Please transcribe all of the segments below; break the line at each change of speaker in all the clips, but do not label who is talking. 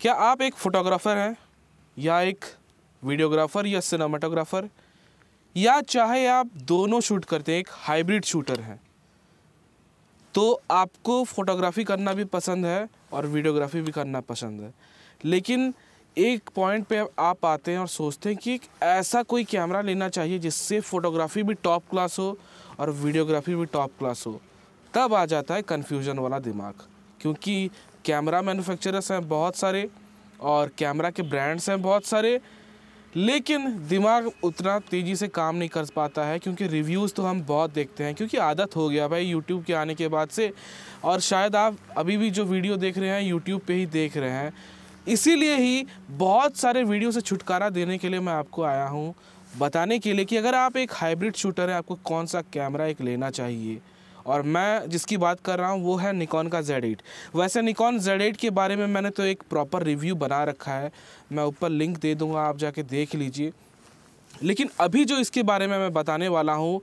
क्या आप एक फोटोग्राफ़र हैं? या एक वीडियोग्राफ़र या सिनेमाटोग्राफ़र? या चाहे आप दोनों शूट करते हैं, एक हाइब्रिड शूटर हैं तो आपको फ़ोटोग्राफ़ी करना भी पसंद है और वीडियोग्राफी भी करना पसंद है। लेकिन एक पॉइंट पे आप आते हैं और सोचते हैं कि एक ऐसा कोई कैमरा लेना चाहिए जिससे फ़ोटोग्राफी भी टॉप क्लास हो और वीडियोग्राफी भी टॉप क्लास हो, तब आ जाता है कन्फ्यूज़न वाला दिमाग। क्योंकि कैमरा मैन्युफैक्चरर्स हैं बहुत सारे और कैमरा के ब्रांड्स हैं बहुत सारे, लेकिन दिमाग उतना तेज़ी से काम नहीं कर पाता है क्योंकि रिव्यूज़ तो हम बहुत देखते हैं, क्योंकि आदत हो गया भाई यूट्यूब के आने के बाद से। और शायद आप अभी भी जो वीडियो देख रहे हैं यूट्यूब पे ही देख रहे हैं। इसीलिए ही बहुत सारे वीडियो से छुटकारा देने के लिए मैं आपको आया हूँ। बताने के लिए कि अगर आप एक हाइब्रिड शूटर हैं, आपको कौन सा कैमरा एक लेना चाहिए? और मैं जिसकी बात कर रहा हूँ, वो है निकॉन का Z8 वैसे निकॉन Z8 के बारे में मैंने तो एक प्रॉपर रिव्यू बना रखा है। मैं ऊपर लिंक दे दूँगा, आप जाके देख लीजिए। लेकिन अभी जो इसके बारे में मैं बताने वाला हूँ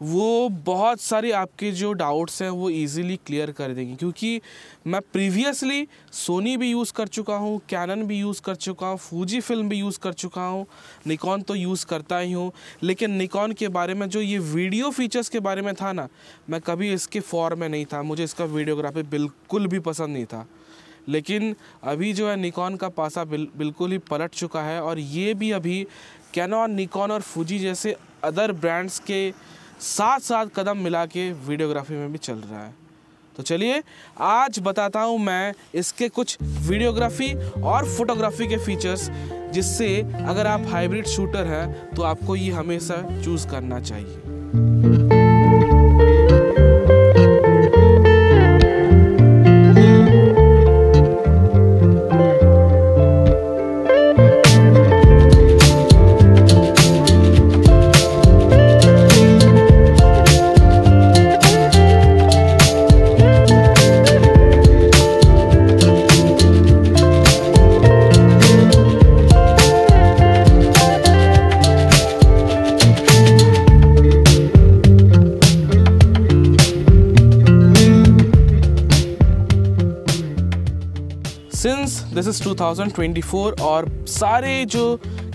वो बहुत सारी आपके जो डाउट्स हैं वो इजीली क्लियर कर देंगे। क्योंकि मैं प्रीवियसली सोनी भी यूज़ कर चुका हूँ कैनन भी यूज़ कर चुका हूँ फूजी फ़िल्म भी यूज़ कर चुका हूँ निकॉन तो यूज़ करता ही हूँ। लेकिन निकॉन के बारे में जो ये वीडियो फीचर्स के बारे में था ना मैं कभी इसके फॉर में नहीं था। मुझे इसका वीडियोग्राफी बिल्कुल भी पसंद नहीं था। लेकिन अभी जो है निकॉन का पासा बिल, बिल्कुल ही पलट चुका है और ये भी अभी कैनॉन निकॉन और फूजी जैसे अदर ब्रांड्स के साथ साथ कदम मिला के वीडियोग्राफी में भी चल रहा है। तो चलिए, आज बताता हूँ मैं इसके कुछ वीडियोग्राफी और फोटोग्राफी के फीचर्स, जिससे अगर आप हाइब्रिड शूटर हैं तो आपको ये हमेशा चूज़ करना चाहिए। दिस इज़ 2024 और सारे जो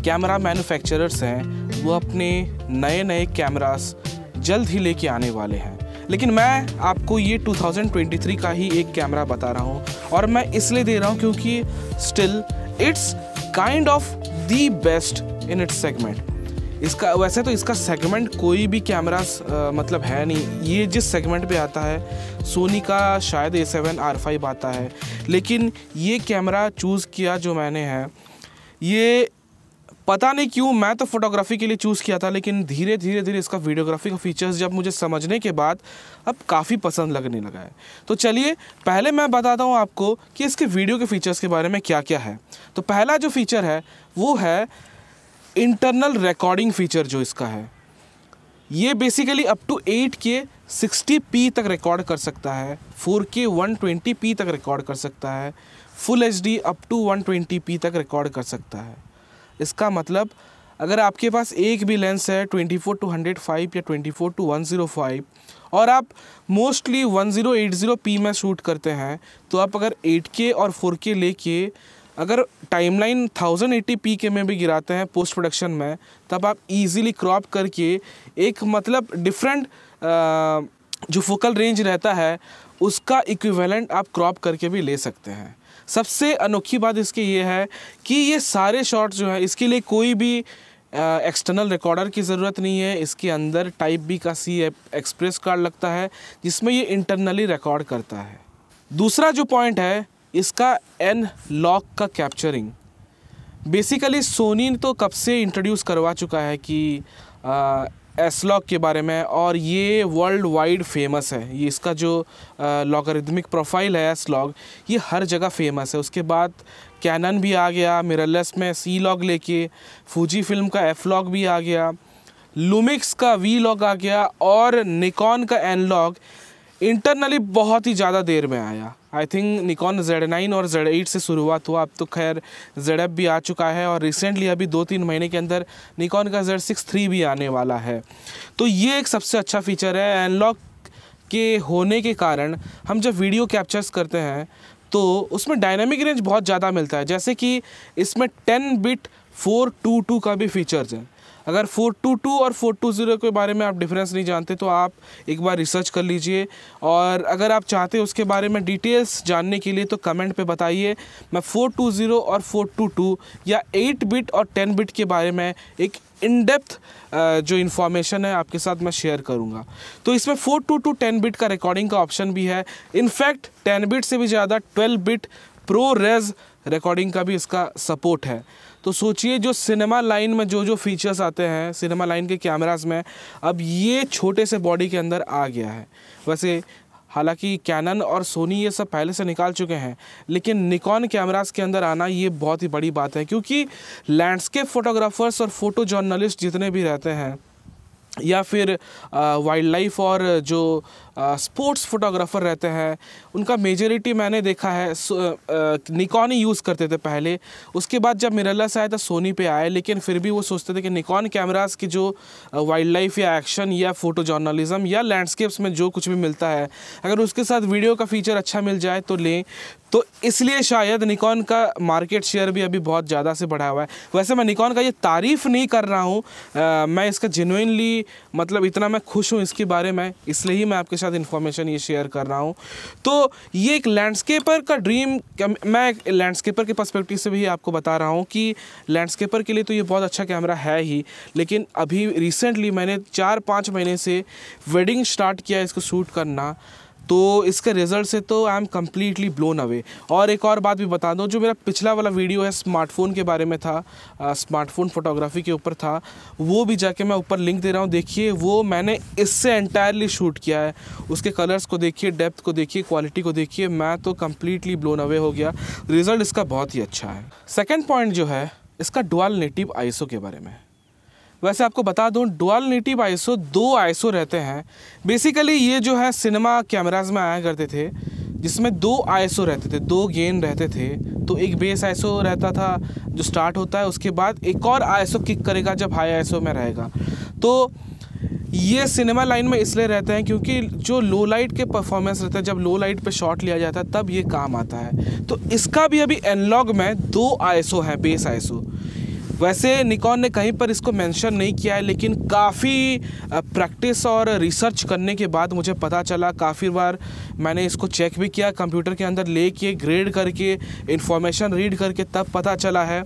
कैमरा मैन्युफैक्चरर्स हैं, वो अपने नए नए कैमरास जल्द ही लेके आने वाले हैं। लेकिन मैं आपको ये 2023 का ही एक कैमरा बता रहा हूँ और मैं इसलिए दे रहा हूँ क्योंकि still it's kind of the best in its segment इसका, वैसे तो इसका सेगमेंट कोई भी कैमरा मतलब है नहीं। ये जिस सेगमेंट पे आता है सोनी का शायद ए सेवन आर फाइव आता है। लेकिन ये कैमरा चूज़ किया जो मैंने है, ये पता नहीं क्यों, मैं तो फोटोग्राफी के लिए चूज़ किया था, लेकिन धीरे धीरे धीरे इसका वीडियोग्राफी का फीचर्स जब मुझे समझने के बाद, अब काफ़ी पसंद लगने लगा है। तो चलिए, पहले मैं बताता हूँ आपको कि इसके वीडियो के फीचर्स के बारे में क्या क्या है। तो पहला जो फीचर है, वो है इंटरनल रिकॉर्डिंग फीचर जो इसका है, ये basically up to eight K sixty P तक रिकॉर्ड कर सकता है four K one twenty P तक रिकॉर्ड कर सकता है full H D up to one twenty P तक रिकॉर्ड कर सकता है। इसका मतलब अगर आपके पास एक भी लेंस है twenty four to hundred five या twenty four to one zero five और आप mostly one zero eight zero P में शूट करते हैं तो आप अगर एट के और फोर के लेके अगर टाइमलाइन थाउज़ेंड एट्टी पी के में भी गिराते हैं पोस्ट प्रोडक्शन में, तब आप इजीली क्रॉप करके एक मतलब डिफरेंट जो फोकल रेंज रहता है, उसका इक्विवेलेंट आप क्रॉप करके भी ले सकते हैं। सबसे अनोखी बात इसकी ये है कि ये सारे शॉट्स जो है, इसके लिए कोई भी एक्सटर्नल रिकॉर्डर की ज़रूरत नहीं है। इसके अंदर टाइप बी का सी एक्सप्रेस कार्ड लगता है, जिसमें ये इंटरनली रिकॉर्ड करता है। दूसरा जो पॉइंट है इसका एन लॉक का कैप्चरिंग बेसिकली सोनी तो कब से इंट्रोड्यूस करवा चुका है कि एस लॉक के बारे में, और ये वर्ल्ड वाइड फ़ेमस है. ये इसका जो लॉगरिदमिक प्रोफ़ाइल है एस लॉग ये हर जगह फ़ेमस है. उसके बाद कैनन भी आ गया मिररलेस में सी लॉग लेके फूजी फ़िल्म का एफ़ लॉग भी आ गया लुमिक्स का वी लॉग आ गया, और निकॉन का एन लॉग इंटरनली बहुत ही ज़्यादा देर में आया. I think Nikon Z nine और जेड एट से शुरुआत हुआ। अब तो खैर जेड भी आ चुका है और रिसेंटली अभी दो तीन महीने के अंदर निकॉन का जेड सिक्स थ्री भी आने वाला है। तो ये एक सबसे अच्छा फीचर है। एनलॉक के होने के कारण हम जब वीडियो कैप्चर्स करते हैं तो उसमें डायनामिक रेंज बहुत ज़्यादा मिलता है। जैसे कि इसमें ten bit four two two का भी फीचर्स है। अगर 422 और 420 के बारे में आप डिफरेंस नहीं जानते तो आप एक बार रिसर्च कर लीजिए। और अगर आप चाहते हैं उसके बारे में डिटेल्स जानने के लिए तो कमेंट पे बताइए। मैं 420 और 422 या 8 बिट और 10 बिट के बारे में एक इन डेप्थ जो इन्फॉर्मेशन है, आपके साथ मैं शेयर करूँगा। तो इसमें four two two ten bit का रिकॉर्डिंग का ऑप्शन भी है। इनफैक्ट टेन बिट से भी ज़्यादा, twelve bit pro raise recording का भी इसका सपोर्ट है। तो सोचिए जो सिनेमा लाइन में जो जो फीचर्स आते हैं सिनेमा लाइन के कैमराज में, अब ये छोटे से बॉडी के अंदर आ गया है। वैसे, हालाँकि कैनन और सोनी ये सब पहले से निकाल चुके हैं, लेकिन निकॉन कैमरास के अंदर आना ये बहुत ही बड़ी बात है, क्योंकि लैंडस्केप फोटोग्राफर्स और फ़ोटो जर्नलिस्ट जितने भी रहते हैं, या फिर वाइल्ड लाइफ और जो स्पोर्ट्स फोटोग्राफ़र रहते हैं। उनका मेजोरिटी मैंने देखा है निकॉन ही यूज़ करते थे पहले। उसके बाद जब मिररलेस आया था सोनी पे आए लेकिन फिर भी वो सोचते थे कि निकॉन कैमरास की जो वाइल्ड लाइफ या एक्शन या फ़ोटो जर्नलिज्म या लैंडस्केप्स में जो कुछ भी मिलता है, अगर उसके साथ वीडियो का फ़ीचर अच्छा मिल जाए तो लें। तो इसलिए शायद निकॉन का मार्केट शेयर भी अभी बहुत ज़्यादा से बढ़ा हुआ है। वैसे मैं निकॉन का ये तारीफ़ नहीं कर रहा हूँ मैं इसका जेनुइनली मतलब इतना मैं खुश हूँ इसके बारे में, इसलिए ही मैं आपके साथ इन्फॉर्मेशन ये शेयर कर रहा हूँ। तो ये एक लैंडस्केपर का ड्रीम मैं लैंडस्केपर के पर्सपेक्टिव से भी आपको बता रहा हूँ कि लैंडस्केपर के लिए तो ये बहुत अच्छा कैमरा है ही, लेकिन अभी रिसेंटली मैंने चार पाँच महीने से वेडिंग स्टार्ट किया इसको शूट करना। तो इसके रिज़ल्ट से तो I am completely blown away और एक और बात भी बता दूँ, जो मेरा पिछला वाला वीडियो है स्मार्टफ़ोन के बारे में था स्मार्टफ़ोन फोटोग्राफी के ऊपर था, वो भी जाके मैं ऊपर लिंक दे रहा हूँ। देखिए, वो मैंने इससे एंटायरली शूट किया है। उसके कलर्स को देखिए डेप्थ को देखिए क्वालिटी को देखिए, मैं तो कम्प्लीटली ब्लोन अवे हो गया। रिज़ल्ट इसका बहुत ही अच्छा है। सेकेंड पॉइंट जो है, इसका डुअल नेटिव आईसो के बारे में। वैसे आपको बता दूँ डुअल नेटिव आईसो दो आईसो रहते हैं। बेसिकली ये जो है सिनेमा कैमराज में आया करते थे, जिसमें दो आईएसओ रहते थे, दो गेन रहते थे। तो एक बेस आईएसओ रहता था, जो स्टार्ट होता है, उसके बाद एक और आईएसओ किक करेगा, जब हाई आईएसओ में रहेगा। तो ये सिनेमा लाइन में इसलिए रहते हैं, क्योंकि जो लो लाइट के परफॉर्मेंस रहते हैं, जब लो लाइट पे शॉट लिया जाता है, तब ये काम आता है। तो इसका भी अभी एनलॉग में दो आईएसओ है बेस आईएसओ वैसे निकॉन ने कहीं पर इसको मेंशन नहीं किया है, लेकिन काफ़ी प्रैक्टिस और रिसर्च करने के बाद मुझे पता चला, काफ़ी बार मैंने इसको चेक भी किया, कंप्यूटर के अंदर ले के ग्रेड करके, इन्फॉर्मेशन रीड करके, तब पता चला है।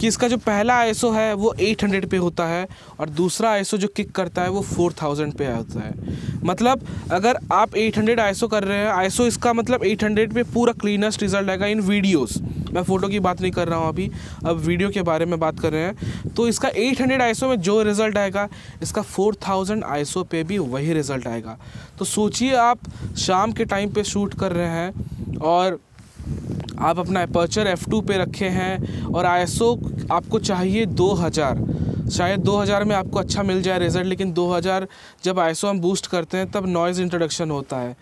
कि इसका जो पहला आईएसओ है, वो 800 पे होता है और दूसरा आईएसओ जो किक करता है, वो 4000 पे होता है। मतलब अगर आप 800 आईएसओ कर रहे हैं आईएसओ इसका मतलब 800 पे पूरा क्लीनेस्ट रिज़ल्ट आएगा इन वीडियोस मैं फ़ोटो की बात नहीं कर रहा हूँ अभी, अब वीडियो के बारे में बात कर रहे हैं। तो इसका 800 हंड्रेड में जो रिज़ल्ट आएगा, इसका 4000 थाउज़ेंड पे भी वही रिज़ल्ट आएगा। तो सोचिए आप, शाम के टाइम पे शूट कर रहे हैं और आप अपना अपर्चर एफ़ टू पे रखे हैं और ISO आपको चाहिए 2000 शायद 2000 में आपको अच्छा मिल जाए रिज़ल्ट लेकिन 2000 जब ISO हम बूस्ट करते हैं, तब नॉइज़ इंट्रोडक्शन होता है।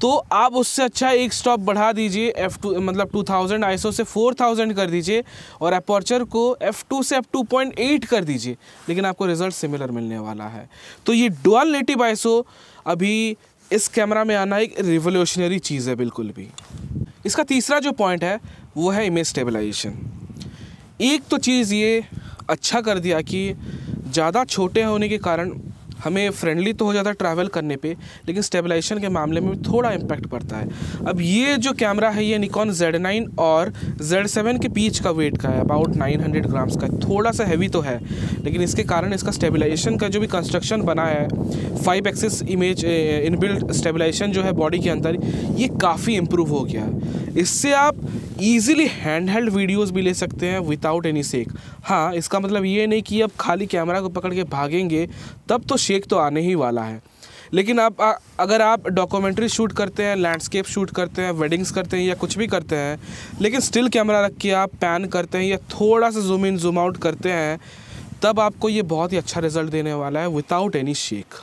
तो आप उससे अच्छा एक स्टॉप बढ़ा दीजिए एफ़ टू मतलब 2000 थाउज़ेंड आई से 4000 कर दीजिए और अपर्चर को F2 से F2.8 कर दीजिए, लेकिन आपको रिज़ल्ट सिमिलर मिलने वाला है। तो ये डुअल नेटिव आईसो अभी इस कैमरा में आना एक रिवोल्यूशनरी चीज़ है बिल्कुल भी। इसका तीसरा जो पॉइंट है, वो है इमेज स्टेबलाइजेशन एक तो चीज़ ये अच्छा कर दिया कि ज़्यादा छोटे होने के कारण हमें फ्रेंडली तो हो जाता है ट्रैवल करने पे, लेकिन स्टेबलाइजेशन के मामले में थोड़ा इम्पैक्ट पड़ता है। अब ये जो कैमरा है, ये निकॉन Z9 और Z7 के बीच का वेट का है अबाउट 900 ग्राम्स का। थोड़ा सा हैवी तो है, लेकिन इसके कारण इसका स्टेबलाइजेशन का जो भी कंस्ट्रक्शन बना है five axis image inbuilt stabilisation जो है बॉडी के अंदर, ये काफ़ी इम्प्रूव हो गया है। इससे आप ईजिली हैंड हेल्ड वीडियोज़ भी ले सकते हैं विदाउट एनी सेक हाँ इसका मतलब ये नहीं कि अब खाली कैमरा को पकड़ के भागेंगे तब तो शेक तो आने ही वाला है। लेकिन आप आ, अगर आप डॉक्यूमेंट्री शूट करते हैं लैंडस्केप शूट करते हैं वेडिंग्स करते हैं या कुछ भी करते हैं लेकिन स्टिल कैमरा रख के आप पैन करते हैं या थोड़ा सा जूम इन जूम आउट करते हैं तब आपको ये बहुत ही अच्छा रिज़ल्ट देने वाला है विदाउट एनी शेक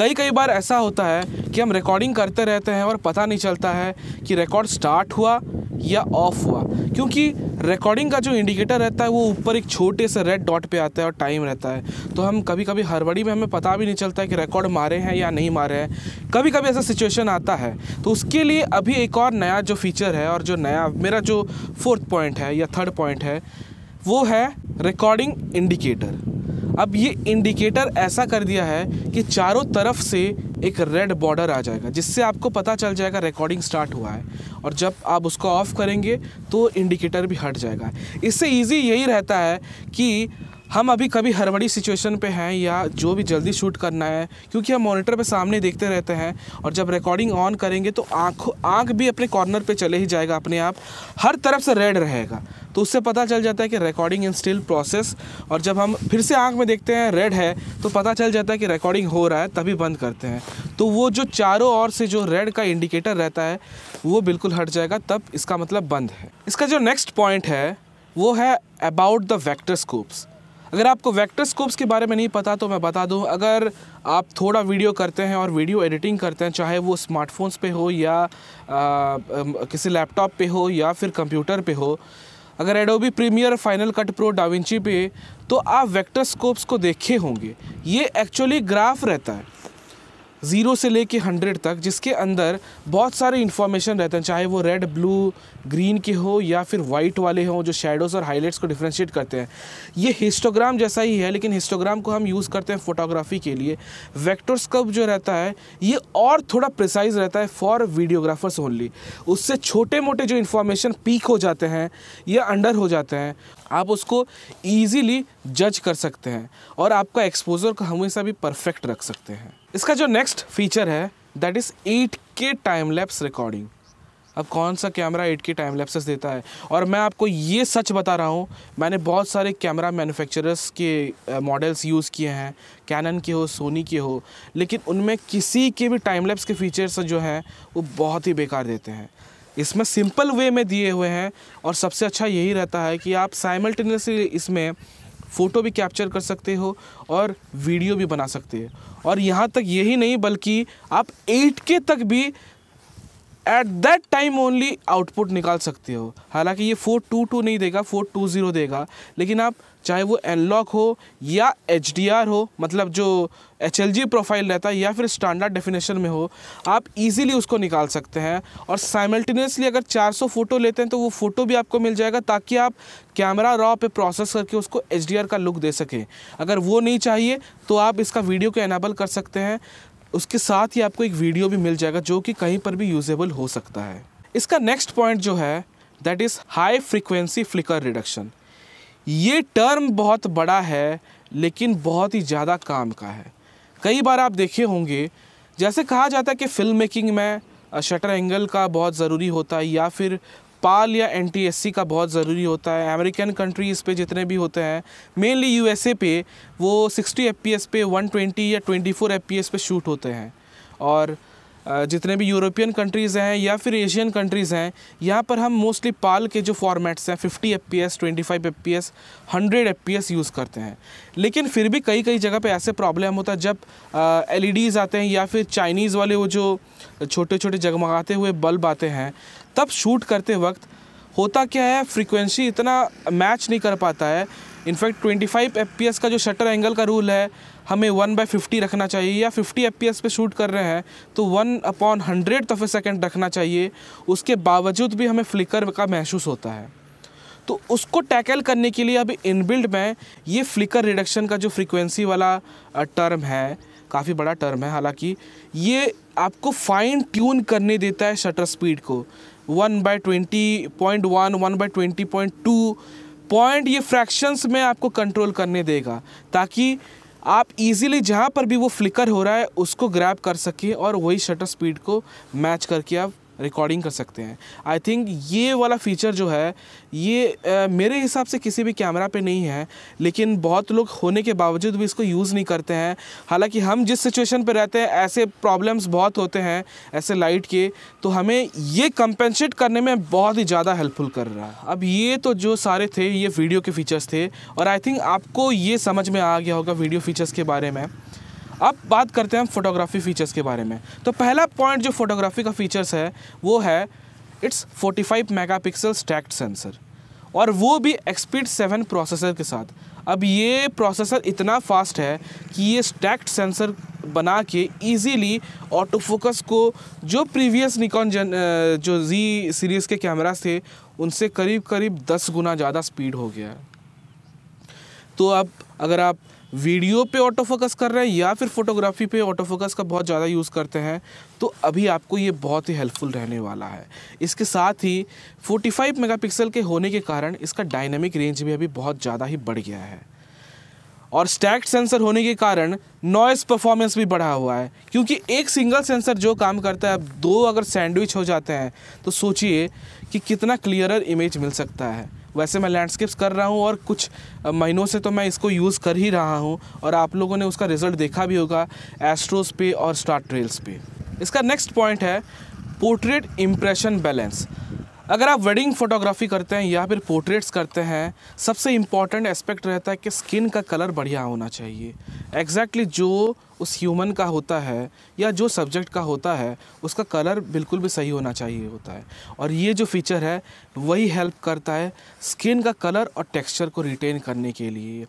कई कई बार ऐसा होता है कि हम रिकॉर्डिंग करते रहते हैं और पता नहीं चलता है कि रिकॉर्ड स्टार्ट हुआ या ऑफ़ हुआ। क्योंकि रिकॉर्डिंग का जो इंडिकेटर रहता है, वो ऊपर एक छोटे से रेड डॉट पे आता है और टाइम रहता है। तो हम कभी कभी हड़बड़ी में हमें पता भी नहीं चलता है कि रिकॉर्ड मारे हैं या नहीं मारे हैं। कभी कभी ऐसा सिचुएशन आता है। तो उसके लिए अभी एक और नया जो फीचर है और जो नया, मेरा जो फोर्थ पॉइंट है या थर्ड पॉइंट है, वो है रिकॉर्डिंग इंडिकेटर अब ये इंडिकेटर ऐसा कर दिया है कि चारों तरफ़ से एक रेड बॉर्डर आ जाएगा, जिससे आपको पता चल जाएगा रिकॉर्डिंग स्टार्ट हुआ है। और जब आप उसको ऑफ़ करेंगे तो इंडिकेटर भी हट जाएगा। इससे इजी यही रहता है कि हम अभी कभी हड़बड़ी सिचुएशन पे हैं या जो भी जल्दी शूट करना है, क्योंकि हम मॉनिटर पे सामने देखते रहते हैं और जब रिकॉर्डिंग ऑन करेंगे तो आँख आँख भी अपने कॉर्नर पे चले ही जाएगा अपने आप। हर तरफ़ से रेड रहेगा। तो उससे पता चल जाता है कि रिकॉर्डिंग इन स्टिल प्रोसेस और जब हम फिर से आँख में देखते हैं रेड है तो पता चल जाता है कि रिकॉर्डिंग हो रहा है, तभी बंद करते हैं। तो वो जो चारों ओर से जो रेड का इंडिकेटर रहता है, वो बिल्कुल हट जाएगा, तब इसका मतलब बंद है। इसका जो नेक्स्ट पॉइंट है, वो है अबाउट द वैक्टर स्कोप्स अगर आपको वेक्टर स्कोप्स के बारे में नहीं पता तो मैं बता दूँ अगर आप थोड़ा वीडियो करते हैं और वीडियो एडिटिंग करते हैं चाहे वो स्मार्टफोन्स पे हो या आ, किसी लैपटॉप पे हो या फिर कंप्यूटर पे हो अगर Adobe Premiere Final Cut Pro DaVinci पे तो आप वेक्टर स्कोप्स को देखे होंगे। ये एक्चुअली ग्राफ रहता है। ज़ीरो से लेके हंड्रेड तक, जिसके अंदर बहुत सारे इन्फॉर्मेशन रहते हैं, चाहे वो रेड ब्लू ग्रीन के हो या फिर वाइट वाले हों, जो शेडोज़ और हाइलाइट्स को डिफ्रेंशिएट करते हैं। ये हिस्टोग्राम जैसा ही है, लेकिन हिस्टोग्राम को हम यूज़ करते हैं फोटोग्राफी के लिए। वेक्टोस्कोप जो रहता है, ये और थोड़ा प्रिसाइज रहता है फॉर वीडियोग्राफर्स ओनली उससे छोटे मोटे जो इन्फॉर्मेशन पीक हो जाते हैं या अंडर हो जाते हैं, आप उसको ईजीली जज कर सकते हैं और आपका एक्सपोजर को हमेशा भी परफेक्ट रख सकते हैं। इसका जो नेक्स्ट फीचर है that is eight K time lapse recording अब कौन सा camera eight K time lapses देता है? और मैं आपको ये सच बता रहा हूँ, मैंने बहुत सारे कैमरा मैन्युफैक्चरर्स के मॉडल्स यूज़ किए हैं कैनन के हो सोनी के हो, लेकिन उनमें किसी के भी टाइम लैप्स के फीचर्स जो हैं, वो बहुत ही बेकार देते हैं। इसमें सिंपल वे में दिए हुए हैं, और सबसे अच्छा यही रहता है कि आप साइमल्टेनियसली इसमें फ़ोटो भी कैप्चर कर सकते हो और वीडियो भी बना सकते हो। और यहाँ तक यही नहीं, बल्कि आप एट के तक भी at that time only output निकाल सकते हो। हालाँकि ये फोर टू टू नहीं देगा, फोर टू ज़ीरो देगा, लेकिन आप चाहे वो एनलॉक हो या एचडीआर हो मतलब जो एचएलजी प्रोफ़ाइल रहता है या फिर स्टैंडर्ड डेफिनेशन में हो, आप इजीली उसको निकाल सकते हैं। और साइमल्टेनियसली अगर 400 फ़ोटो लेते हैं तो वो फ़ोटो भी आपको मिल जाएगा ताकि आप कैमरा रॉ पे प्रोसेस करके उसको एचडीआर का लुक दे सकें। अगर वो नहीं चाहिए तो आप इसका वीडियो को एनाबल कर सकते हैं। उसके साथ ही आपको एक वीडियो भी मिल जाएगा जो कि कहीं पर भी यूजेबल हो सकता है। इसका नेक्स्ट पॉइंट जो है that is high frequency flicker reduction ये टर्म बहुत बड़ा है, लेकिन बहुत ही ज़्यादा काम का है। कई बार आप देखे होंगे, जैसे कहा जाता है कि फ़िल्म मेकिंग में शटर एंगल का बहुत ज़रूरी होता है, या फिर पाल या एन का बहुत ज़रूरी होता है। अमेरिकन कंट्रीज़ पे जितने भी होते हैं मेनली यूएसए पे वो 60 एफ़ पे 120 या 24 एफ़ पे शूट होते हैं। और जितने भी यूरोपियन कंट्रीज़ हैं या फिर एशियन कंट्रीज़ हैं, यहाँ पर हम मोस्टली पाल के जो फॉर्मेट्स हैं 50 F P S twenty five F P S hundred F P S use करते हैं। लेकिन फिर भी कई कई जगह पे ऐसे प्रॉब्लम होता है जब एल ई डीज़ आते हैं या फिर चाइनीज़ वाले वो जो छोटे छोटे जगमगाते हुए बल्ब आते हैं, तब शूट करते वक्त होता क्या है फ्रीक्वेंसी इतना मैच नहीं कर पाता है। इनफैक्ट 25 एफ़ का जो शटर एंगल का रूल है हमें वन बाई फिफ्टी रखना चाहिए या फिफ्टी एफ़ पे शूट कर रहे हैं तो one upon hundred of a second रखना चाहिए। उसके बावजूद भी हमें फ्लिकर का महसूस होता है। तो उसको टैकल करने के लिए अभी इनबिल्ड में ये फ्लिकर रिडक्शन का जो फ्रीक्वेंसी वाला टर्म है, काफ़ी बड़ा टर्म है, हालाँकि ये आपको फाइन ट्यून करने देता है शटर स्पीड को। One by twenty point one one by twenty point two, point ये फ्रैक्शंस में आपको कंट्रोल करने देगा, ताकि आप इजीली जहाँ पर भी वो फ्लिकर हो रहा है, उसको ग्रैब कर सकिए और वही शटर स्पीड को मैच करके आप रिकॉर्डिंग कर सकते हैं। आई थिंक ये वाला फीचर जो है ये आ, मेरे हिसाब से किसी भी कैमरा पे नहीं है लेकिन बहुत लोग होने के बावजूद भी इसको यूज़ नहीं करते हैं। हालाँकि हम जिस सिचुएशन पे रहते हैं ऐसे प्रॉब्लम्स बहुत होते हैं ऐसे लाइट के तो हमें ये कंपेंसेट करने में बहुत ही ज़्यादा हेल्पफुल कर रहा है। अब ये तो जो सारे थे ये वीडियो के फीचर्स थे और आई थिंक आपको ये समझ में आ गया होगा वीडियो फीचर्स के बारे में। अब बात करते हैं हम फोटोग्राफी फ़ीचर्स के बारे में। तो पहला पॉइंट जो फोटोग्राफी का फ़ीचर्स है, वो है इट्स 45 मेगापिक्सल स्टैक्ड सेंसर और वो भी एक्सपीड सेवन प्रोसेसर के साथ। अब ये प्रोसेसर इतना फास्ट है कि ये स्टैक्ट सेंसर बना के इजीली ऑटो फोकस को जो प्रीवियस निकॉन जन जो जी सीरीज़ के कैमरास थे, उनसे करीब करीब दस गुना ज़्यादा स्पीड हो गया। तो अब अगर आप वीडियो पे ऑटो फोकस कर रहे हैं या फिर फोटोग्राफी पे ऑटो फोकस का बहुत ज़्यादा यूज़ करते हैं तो अभी आपको ये बहुत ही हेल्पफुल रहने वाला है। इसके साथ ही 45 मेगापिक्सल के होने के कारण इसका डायनेमिक रेंज भी अभी बहुत ज़्यादा ही बढ़ गया है। और स्टैक्ड सेंसर होने के कारण नॉइस परफॉर्मेंस भी बढ़ा हुआ है, क्योंकि एक सिंगल सेंसर जो काम करता है, अब दो अगर सैंडविच हो जाते हैं तो सोचिए कि कितना क्लियरर इमेज मिल सकता है। वैसे मैं लैंडस्केप्स कर रहा हूँ और कुछ महीनों से तो मैं इसको यूज़ कर ही रहा हूँ और आप लोगों ने उसका रिज़ल्ट देखा भी होगा एस्ट्रोस पे और स्टार ट्रेल्स पे। इसका नेक्स्ट पॉइंट है पोर्ट्रेट इम्प्रेशन बैलेंस अगर आप वेडिंग फोटोग्राफी करते हैं या फिर पोर्ट्रेट्स करते हैं, सबसे इंपॉर्टेंट एस्पेक्ट रहता है कि स्किन का कलर बढ़िया होना चाहिए। एग्जैक्टली exactly जो उस ह्यूमन का होता है या जो सब्जेक्ट का होता है, उसका कलर बिल्कुल भी सही होना चाहिए होता है। और ये जो फीचर है, वही हेल्प करता है स्किन का कलर और टेक्सचर को रिटेन करने के लिए।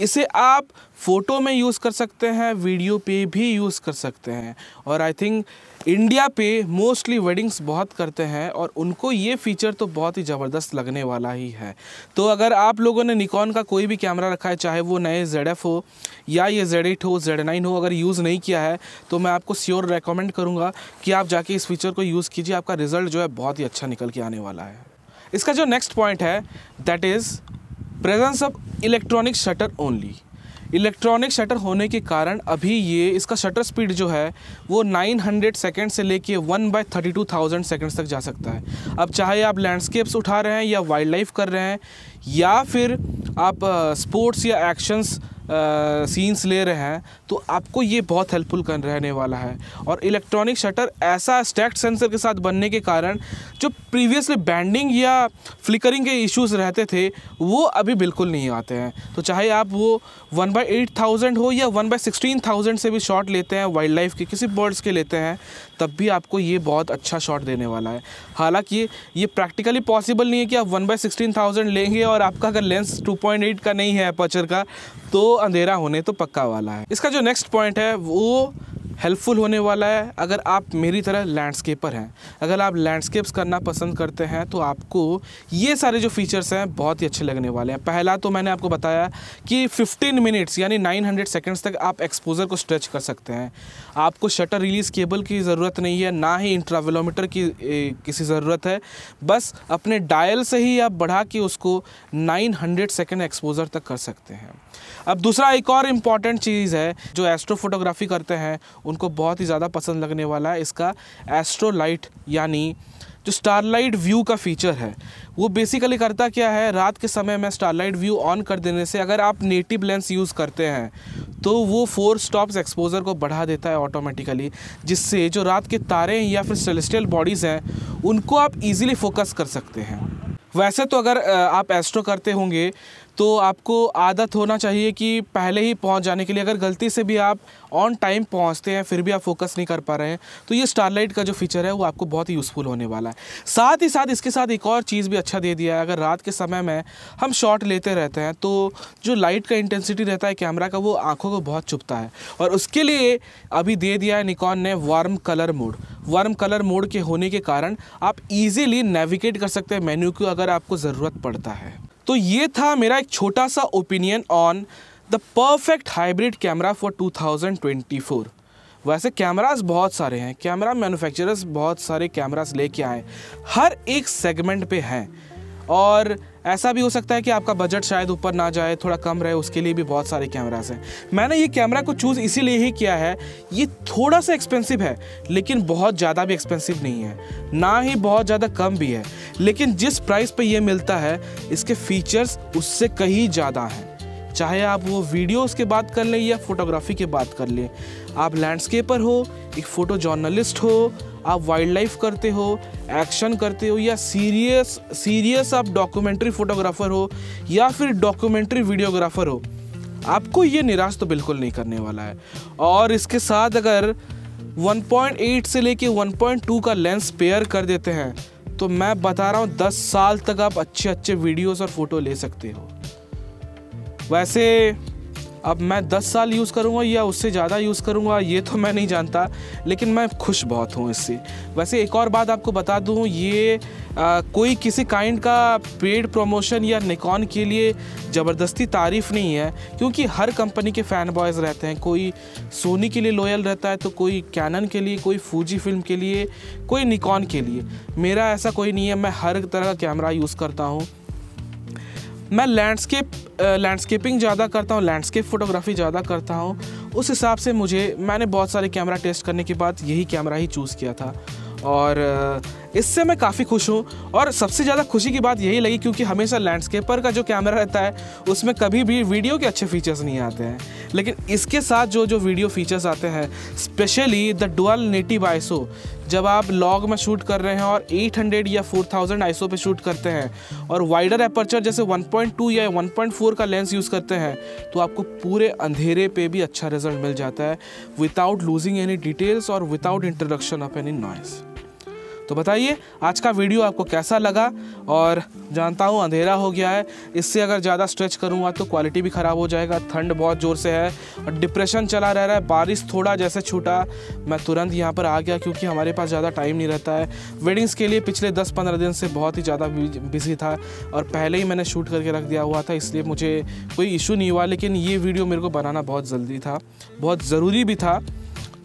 इसे आप फ़ोटो में यूज़ कर सकते हैं वीडियो पे भी यूज़ कर सकते हैं। और आई थिंक इंडिया पे मोस्टली वेडिंग्स बहुत करते हैं और उनको ये फ़ीचर तो बहुत ही ज़बरदस्त लगने वाला ही है। तो अगर आप लोगों ने निकॉन का कोई भी कैमरा रखा है, चाहे वो नए ZF हो या ये जेड हो जेड हो, अगर यूज़ नहीं किया है तो मैं आपको श्योर रेकमेंड करूँगा कि आप जाके इस फीचर को यूज़ कीजिए, आपका रिज़ल्ट जो है बहुत ही अच्छा निकल के आने वाला है। इसका जो नेक्स्ट पॉइंट है that is presence of electronic shutter only electronic shutter होने के कारण अभी ये इसका शटर स्पीड जो है, वो 900 सेकेंड से लेके one by thirty two thousand seconds तक जा सकता है। अब चाहे आप लैंडस्केप्स उठा रहे हैं या वाइल्ड लाइफ कर रहे हैं, या फिर आप स्पोर्ट्स या एक्शंस सीन्स ले रहे हैं तो आपको ये बहुत हेल्पफुल कर रहने वाला है। और इलेक्ट्रॉनिक शटर ऐसा स्टैक्ट सेंसर के साथ बनने के कारण, जो प्रीवियसली बैंडिंग या फ्लिकरिंग के इश्यूज़ रहते थे, वो अभी बिल्कुल नहीं आते हैं। तो चाहे आप वो वन बाई एट थाउज़ेंड हो या वन बाई सिक्सटीन थाउज़ेंड से भी शॉट लेते हैं वाइल्ड लाइफ के, किसी बर्ड्स के लेते हैं तब भी आपको ये बहुत अच्छा शॉट देने वाला है। हालाँकि ये प्रैक्टिकली पॉसिबल नहीं है कि आप वन बाई सिक्सटीन थाउज़ेंड लेंगे और आपका अगर लेंस टू पॉइंट एट का नहीं है अपर्चर का तो अंधेरा होने तो पक्का वाला है। इसका जो नेक्स्ट पॉइंट है, वो हेल्पफुल होने वाला है। अगर आप मेरी तरह लैंडस्केपर हैं अगर आप लैंडस्केप्स करना पसंद करते हैं तो आपको ये सारे जो फीचर्स हैं बहुत ही अच्छे लगने वाले हैं। पहला तो मैंने आपको बताया कि 15 मिनट्स यानी 900 सेकंड्स तक आप एक्सपोजर को स्ट्रेच कर सकते हैं। आपको शटर रिलीज़ केबल की ज़रूरत नहीं है ना ही इंट्रावेलोमीटर की ए, किसी ज़रूरत है। बस अपने डायल से ही आप बढ़ा के उसको नाइन सेकेंड एक्सपोजर तक कर सकते हैं। अब दूसरा एक और इंपॉर्टेंट चीज़ है जो एस्ट्रो फोटोग्राफी करते हैं उनको बहुत ही ज़्यादा पसंद लगने वाला है इसका एस्ट्रोलाइट यानी जो स्टारलाइट व्यू का फीचर है। वो बेसिकली करता क्या है? रात के समय में स्टारलाइट व्यू ऑन कर देने से अगर आप नेटिव लेंस यूज़ करते हैं तो वो फोर स्टॉप्स एक्सपोजर को बढ़ा देता है ऑटोमेटिकली जिससे जो रात के तारे या फिर सेलेस्टियल बॉडीज़ हैं, उनको आप इजीली फोकस कर सकते हैं। वैसे तो अगर आप एस्ट्रो करते होंगे तो आपको आदत होना चाहिए कि पहले ही पहुँच जाने के लिए, अगर गलती से भी आप ऑन टाइम पहुँचते हैं, फिर भी आप फोकस नहीं कर पा रहे हैं तो ये स्टारलाइट का जो फीचर है, वो आपको बहुत ही यूज़फुल होने वाला है। साथ ही साथ इसके साथ एक और चीज़ भी अच्छा दे दिया है, अगर रात के समय में हम शॉट लेते रहते हैं तो जो लाइट का इंटेंसिटी रहता है कैमरा का, वो आँखों को बहुत चुपता है। और उसके लिए अभी दे दिया है निकॉन ने warm colour mode warm colour mode के होने के कारण आप ईजिली नेविगेट कर सकते हैं मेन्यू को, अगर आपको ज़रूरत पड़ता है। तो ये था मेरा एक छोटा सा opinion on the perfect hybrid camera for 2024 वैसे कैमरास बहुत सारे हैं कैमरा मैन्युफैक्चरर्स बहुत सारे कैमरास लेके आए हर एक सेगमेंट पे हैं। और ऐसा भी हो सकता है कि आपका बजट शायद ऊपर ना जाए, थोड़ा कम रहे, उसके लिए भी बहुत सारे कैमरास हैं। मैंने ये कैमरा को चूज़ इसीलिए ही किया है, ये थोड़ा सा एक्सपेंसिव है, लेकिन बहुत ज़्यादा भी एक्सपेंसिव नहीं है। ना ही बहुत ज़्यादा कम भी है, लेकिन जिस प्राइस पर यह मिलता है, इसके फीचर्स उससे कहीं ज़्यादा हैं। चाहे आप वो वीडियोस के बात कर लें या फोटोग्राफी के बात कर लें, आप लैंडस्केपर हो, एक फ़ोटो जर्नलिस्ट हो, आप वाइल्ड लाइफ करते हो एक्शन करते हो या सीरियस सीरियस आप डॉक्यूमेंट्री फोटोग्राफर हो या फिर डॉक्यूमेंट्री वीडियोग्राफर हो, आपको ये निराश तो बिल्कुल नहीं करने वाला है। और इसके साथ अगर 1.8 से लेके 1.2 का लेंस पेयर कर देते हैं तो मैं बता रहा हूँ दस साल तक आप अच्छे अच्छे वीडियोस और फ़ोटो ले सकते हो। वैसे अब मैं 10 साल यूज़ करूँगा या उससे ज़्यादा यूज़ करूँगा ये तो मैं नहीं जानता लेकिन मैं खुश बहुत हूँ इससे। वैसे एक और बात आपको बता दूँ ये आ, कोई किसी काइंड का पेड प्रमोशन या निकॉन के लिए ज़बरदस्ती तारीफ़ नहीं है क्योंकि हर कंपनी के फ़ैन बॉयज़ रहते हैं। कोई सोनी के लिए लॉयल रहता है तो कोई कैनन के लिए कोई फूजी फ़िल्म के लिए कोई निकॉन के लिए। मेरा ऐसा कोई नहीं है मैं हर तरह का कैमरा यूज़ करता हूँ। मैं लैंडस्केप लैंडस्केपिंग ज़्यादा करता हूँ लैंडस्केप फ़ोटोग्राफी ज़्यादा करता हूँ। उस हिसाब से मुझे, मैंने बहुत सारे कैमरा टेस्ट करने के बाद यही कैमरा ही चूज़ किया था। और इससे मैं काफ़ी खुश हूँ। और सबसे ज़्यादा खुशी की बात यही लगी क्योंकि हमेशा लैंडस्केपर का जो कैमरा रहता है, उसमें कभी भी वीडियो के अच्छे फीचर्स नहीं आते हैं। लेकिन इसके साथ जो जो वीडियो फीचर्स आते हैं specially the dual native ISO जब आप लॉग में शूट कर रहे हैं और 800 या 4000 आईसो पे शूट करते हैं, और वाइडर एपर्चर जैसे 1.2 या 1.4 का लेंस यूज़ करते हैं तो आपको पूरे अंधेरे पे भी अच्छा रिज़ल्ट मिल जाता है विदाउट लूजिंग एनी डिटेल्स और without introduction of any noise तो बताइए, आज का वीडियो आपको कैसा लगा? और जानता हूँ अंधेरा हो गया है, इससे अगर ज़्यादा स्ट्रेच करूँगा तो क्वालिटी भी ख़राब हो जाएगा, ठंड बहुत ज़ोर से है और डिप्रेशन चला रह रहा है, बारिश थोड़ा जैसे छूटा, मैं तुरंत यहाँ पर आ गया क्योंकि हमारे पास ज़्यादा टाइम नहीं रहता है। वेडिंग्स के लिए पिछले दस पंद्रह दिन से बहुत ही ज़्यादा बिज़ी था और पहले ही मैंने शूट करके रख दिया हुआ था, इसलिए मुझे कोई इशू नहीं हुआ, लेकिन ये वीडियो मेरे को बनाना बहुत जल्दी था, बहुत ज़रूरी भी था।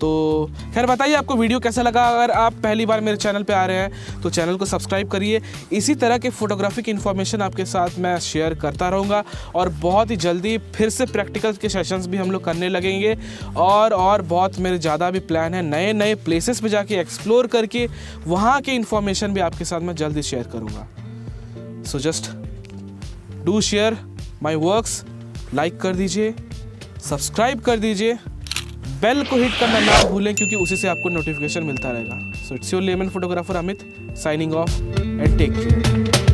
तो खैर बताइए आपको वीडियो कैसा लगा? अगर आप पहली बार मेरे चैनल पर आ रहे हैं तो चैनल को सब्सक्राइब करिए। इसी तरह के फोटोग्राफिक इन्फॉर्मेशन आपके साथ मैं शेयर करता रहूँगा और बहुत ही जल्दी फिर से प्रैक्टिकल के सेशंस भी हम लोग करने लगेंगे। और और बहुत मेरे ज़्यादा भी प्लान है नए नए प्लेसेस पे जाके एक्सप्लोर करके, वहाँ के इन्फॉर्मेशन भी आपके साथ मैं जल्दी शेयर करूँगा। So just do share my works like कर दीजिए सब्सक्राइब कर दीजिए बेल को हिट करना ना भूलें, क्योंकि उसी से आपको नोटिफिकेशन मिलता रहेगा। So it's your lemon photographer Amit signing off and take care